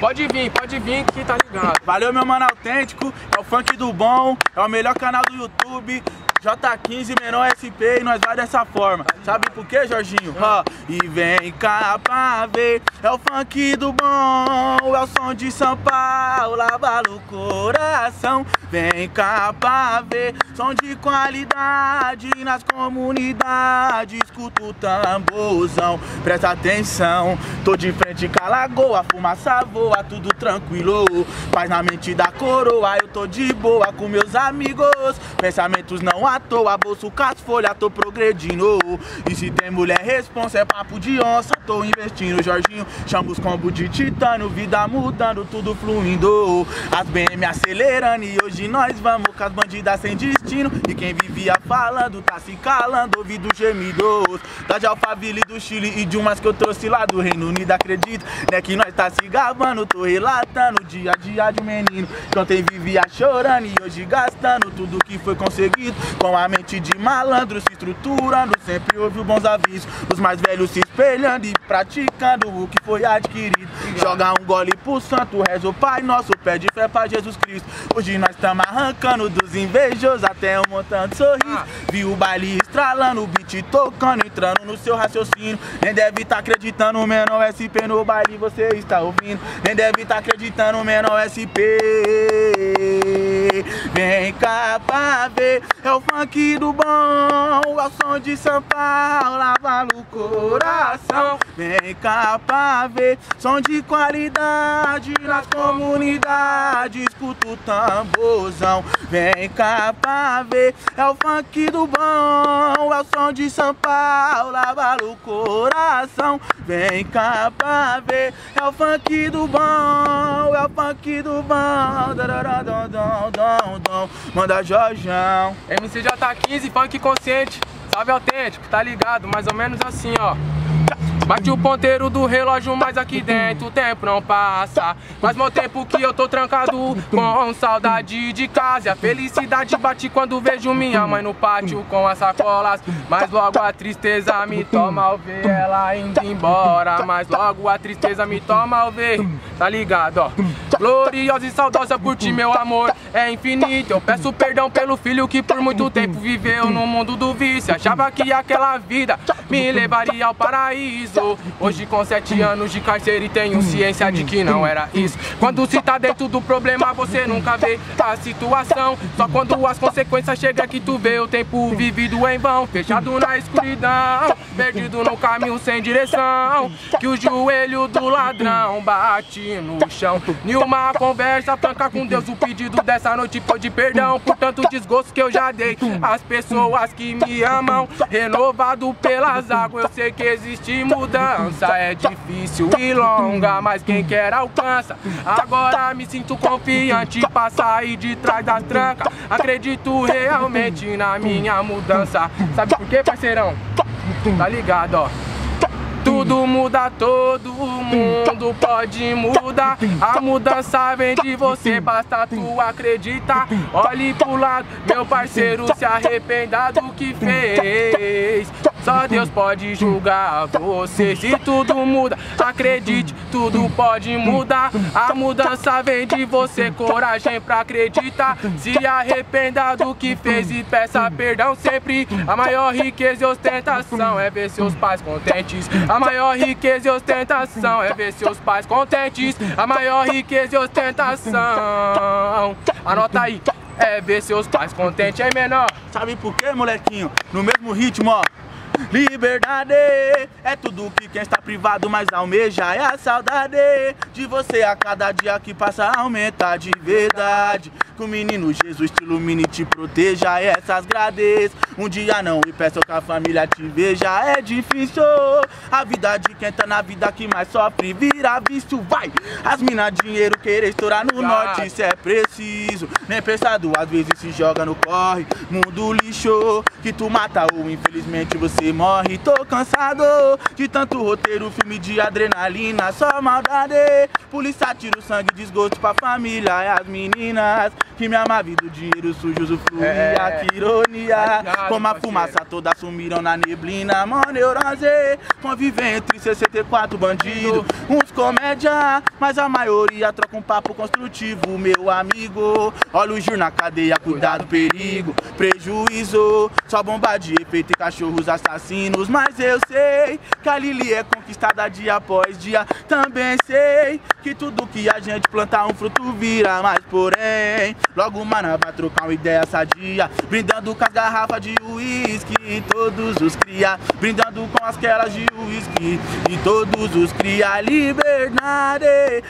Pode vir, pode vir que tá ligado. Valeu, meu mano autêntico. É o funk do bom. É o melhor canal do YouTube. J15 menor SP e nós vai dessa forma. Sabe por quê, Jorginho? Ó, e vem cá pra ver. É o funk do bom, é o som de São Paulo, lava no coração. Vem cá pra ver, som de qualidade nas comunidades. Escuta o tamborzão, presta atenção. Tô de frente com a lagoa, fumaça voa, tudo tranquilo. Paz na mente da coroa, eu tô de boa com meus amigos. Pensamentos não à toa, bolso com as folhas, tô progredindo. E se tem mulher responsa, é papo de onça, tô investindo. Jorginho, chama os combos de titânio, vida mudando, tudo fluindo. As BM acelerando e hoje nós vamos com as bandidas sem destino. E quem vivia falando, tá se calando, ouvido gemidos. Da de Alphaville do Chile e de umas que eu trouxe lá do Reino Unido, acredito. Né que nós tá se gabando, tô relatando o dia a dia de um menino. Ontem vivia chorando e hoje gastando tudo que foi conseguido. Com a mente de malandro se estruturando, sempre ouve bons avisos. Os mais velhos se espelhando e praticando o que foi adquirido. Joga um gole pro santo, reza o Pai Nosso, pede fé pra Jesus Cristo. Hoje nós estamos arrancando dos invejosos até um montão de sorriso. Viu o baile estralando, o beat tocando, entrando no seu raciocínio. Nem deve tá acreditando, menor SP no baile você está ouvindo. Nem deve tá acreditando, menor SP. Vem cá pra ver, é o funk do bom, é o som de São Paulo, lava no coração. Vem cá pra ver, som de qualidade nas comunidades, escuta o tamborzão. Vem cá pra ver, é o funk do bom, é o som de São Paulo, lava no coração. Vem cá pra ver, é o funk do bom, é o funk do bom. Manda Jorjão. MCJ15, funk consciente, salve autêntico, tá ligado? Mais ou menos assim, ó. Bate o ponteiro do relógio, mas aqui dentro o tempo não passa. Faz mau tempo que eu tô trancado com saudade de casa. E a felicidade bate quando vejo minha mãe no pátio com as sacolas. Mas logo a tristeza me toma ao ver ela indo embora. Mas logo a tristeza me toma ao ver, tá ligado, ó. Gloriosa e saudosa por ti, meu amor, é infinito. Eu peço perdão pelo filho que por muito tempo viveu no mundo do vício. Achava que aquela vida me levaria ao paraíso. Hoje com sete anos de cárcere tenho ciência de que não era isso. Quando se tá dentro do problema, você nunca vê a situação. Só quando as consequências chegam é que tu vê o tempo vivido em vão. Fechado na escuridão, perdido no caminho sem direção. Que o joelho do ladrão bate no chão. Em uma conversa franca com Deus, o pedido dessa noite foi de perdão por tanto desgosto que eu já dei. As pessoas que me amam, renovado pelas águas, eu sei que existe mudança. É difícil e longa, mas quem quer alcança. Agora me sinto confiante pra sair de trás das trancas. Acredito realmente na minha mudança. Sabe por quê, parceirão? Tá ligado, ó. Tudo muda, todo mundo pode mudar. A mudança vem de você, basta tu acreditar. Olhe pro lado, meu parceiro, se arrependa do que fez. Só Deus pode julgar você. Se tudo muda, acredite, tudo pode mudar. A mudança vem de você, coragem pra acreditar. Se arrependa do que fez e peça perdão sempre. A maior riqueza e ostentação é ver seus pais contentes. A maior riqueza e ostentação é ver seus pais contentes. A maior riqueza e ostentação. Anota aí. É ver seus pais contentes, hein, menor? Sabe por quê, molequinho? No mesmo ritmo, ó. Liberdade é tudo que quem está privado mais almeja É a saudade de você. A cada dia que passa aumenta de verdade. Que o menino Jesus te ilumine e te proteja. Essas grades Um dia não. E peço que a família te veja. É difícil. A vida de quem tá na vida que mais sofre Vira vício, vai! As minas dinheiro querer estourar no norte Isso é preciso. Nem pensar duas vezes se joga no corre. Mundo lixo que tu mata ou infelizmente você morre. Tô cansado de tanto roteiro parceiro, filme de adrenalina, só maldade. Polícia tira o sangue, desgosto pra família e as meninas. Que me ama vida, o dinheiro sujo usufruía, É. que ironia. Tá Como a parceiro. fumaça toda sumiram na neblina, mó neurose. Conviver entre 64 bandidos, uns comédia, mas a maioria troca um papo construtivo, meu amigo. Olha o juro na cadeia, cuidado, perigo, prejuízo. Só bomba de efeito e cachorros assassinos, mas eu sei que a Lili é conquistada dia após dia. Também sei que tudo que a gente plantar um fruto vira, mas porém, logo mana vai trocar uma ideia sadia, brindando com as garrafas de uísque e todos os cria, brindando com as quelas de uísque e todos os cria. Liberdade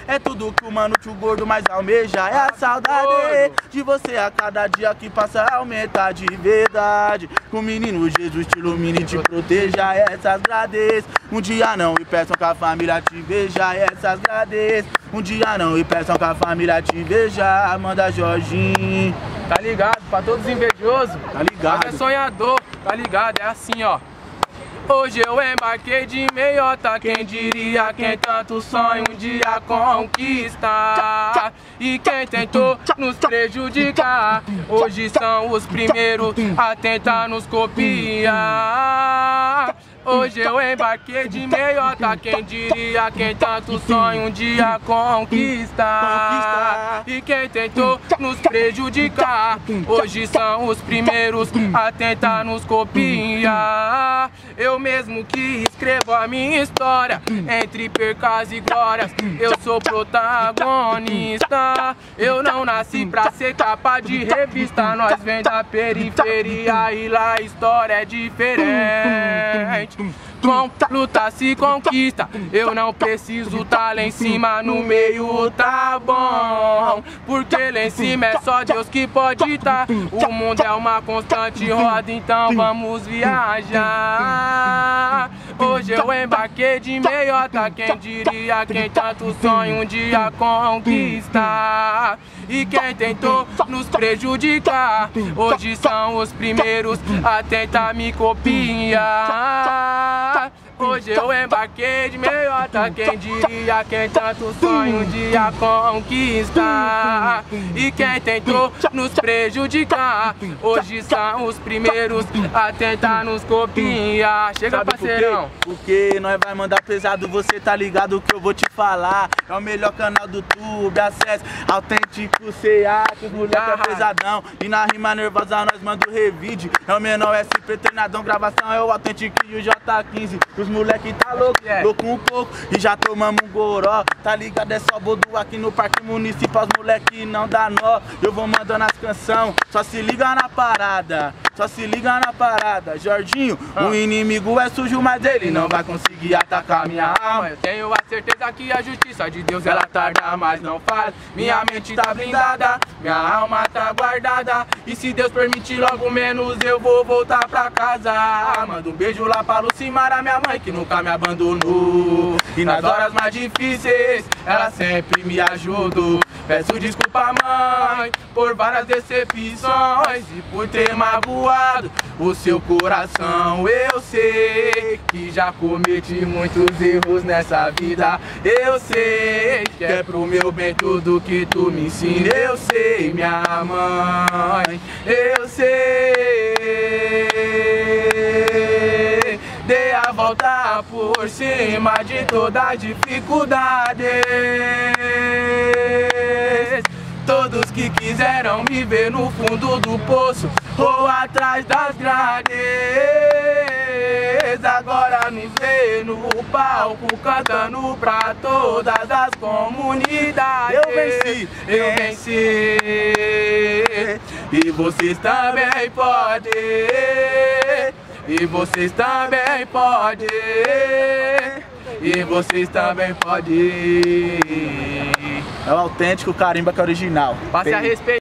é tudo que o mano tio gordo mais almeja, é a saudade de você a cada dia que passa aumenta de verdade. Que o menino Jesus te ilumine e te proteja essas grades. Um dia não e peçam que a família te veja essas grades. Um dia não e peçam que a família te veja. Manda Jorginho. Tá ligado? Pra todos os invejosos. Tá ligado. Mas é sonhador, tá ligado? É assim, ó. Hoje eu embarquei de meiota, quem diria quem tanto sonha um dia conquistar E quem tentou nos prejudicar Hoje são os primeiros a tentar nos copiar Hoje eu embarquei de meiota, quem diria quem tanto sonha um dia conquistar E quem tentou nos prejudicar? Hoje são os primeiros a tentar nos copiar Eu mesmo que escrevo a minha história Entre percas e glórias. Eu sou protagonista. Eu não nasci pra ser capa de revista. Nós vem da periferia e lá a história é diferente com luta se conquista. Eu não preciso tá lá em cima No meio tá bom. Porque lá em cima é só Deus que pode tá. O mundo é uma constante roda Então vamos viajar. Hoje eu embarquei de meiota Quem diria quem tanto sonha um dia conquistar E quem tentou nos prejudicar? Hoje são os primeiros a tentar me copiar Hoje eu embarquei de meiota Quem diria quem tanto sonha um dia conquistar E quem tentou nos prejudicar Hoje são os primeiros a tentar nos copiar Chega Sabe por quê? parceirão Porque nós vai mandar pesado, você tá ligado que eu vou te falar. É o melhor canal do YouTube, acesso autêntico, cê acha, os moleque é pesadão. E na rima nervosa nós manda o revide. É o menor SP treinadão, gravação é o autêntico e o J15. Os moleque tá louco, Yeah. louco um pouco. E já tomamos um goró, tá ligado? É só bodo aqui no Parque Municipal, os moleque não dá nó. Eu vou mandando as canção, só se liga na parada. Só se liga na parada, Jorginho. O inimigo é sujo, mas ele não vai conseguir atacar minha alma. Eu tenho a certeza que a justiça de Deus ela tarda, mas não falha. Minha mente tá blindada, minha alma tá guardada. E se Deus permitir, logo menos eu vou voltar pra casa. Manda um beijo lá pra Lucimara, minha mãe, que nunca me abandonou. E nas horas mais difíceis, ela sempre me ajudou. Peço desculpa, mãe, por várias decepções e por ter magoado o seu coração. Eu sei que já cometi muitos erros nessa vida. Eu sei que é pro meu bem tudo que tu me ensina. Eu sei, minha mãe, eu sei. Dei a volta por cima de todas as dificuldades. Todos que quiseram me ver no fundo do poço ou atrás das grades, agora nos vê no palco cantando pra todas as comunidades. Eu venci, eu venci, e vocês também podem. E vocês também podem. E vocês também podem. É o autêntico carimba que é original. Passe a Bem- respeitar.